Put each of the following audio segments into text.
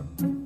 Jennifer.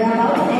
Now,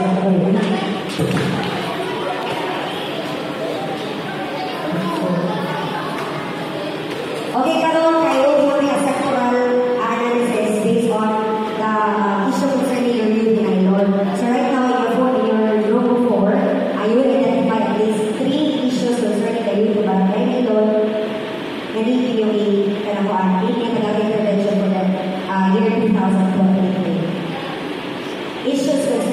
Okay, karon kayo yung mga sectoral analysis based on the issue concerning your. So right now, in your in your group four, uh, identify at least three issues concerning the youth about ILOL. Nandito yung kanakuan, hindi yung talaga intervention for the uh, year 2023.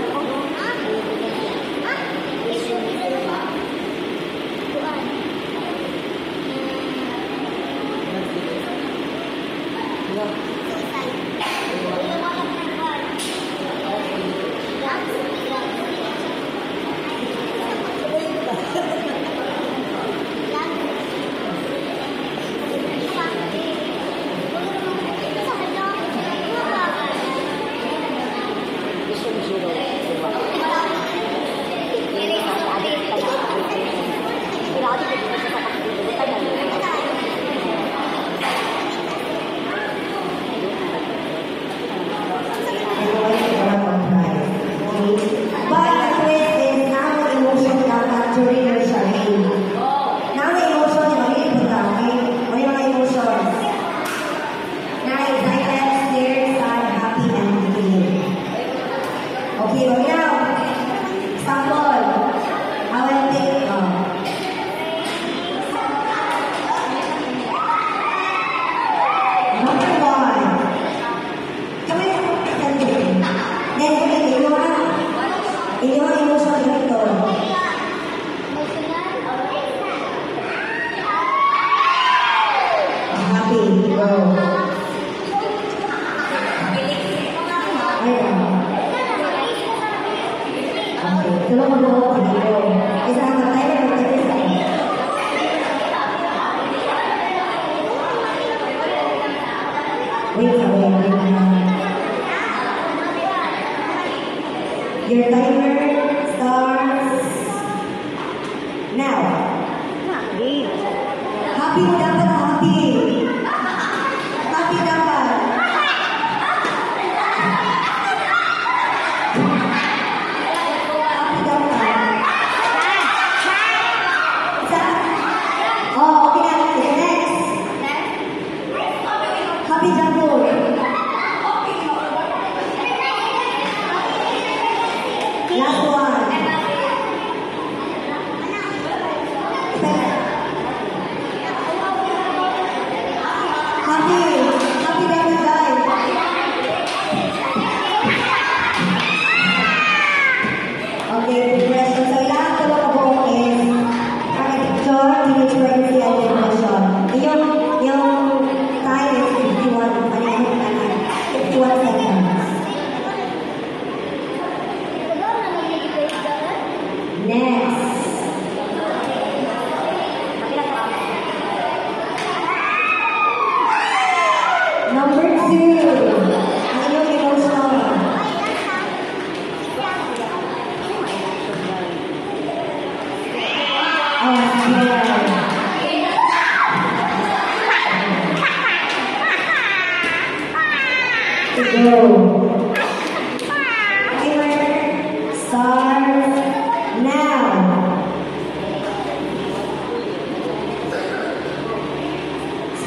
Thank you.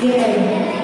Yeah.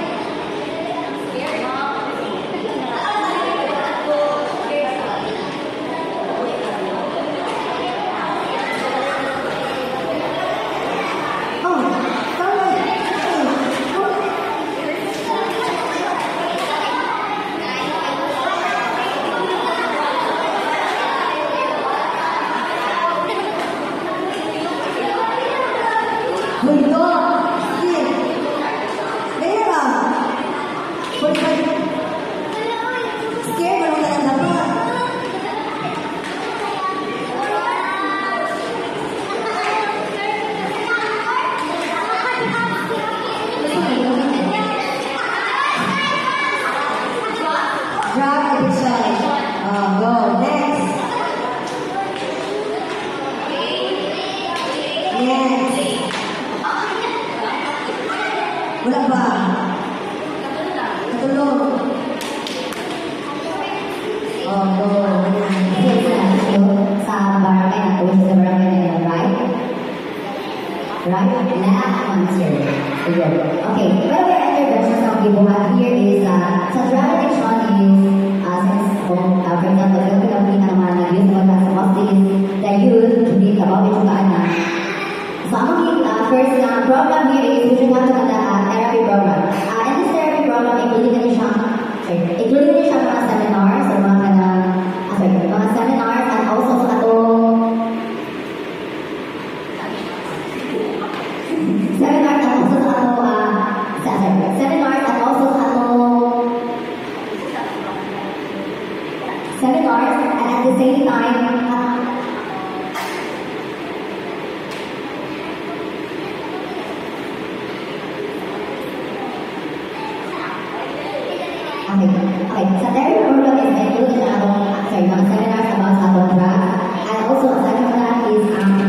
Saturday, Orlando is regularly out on Saturday, Sabah, Sabah, and also aside from that, he's um,